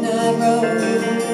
midnight road.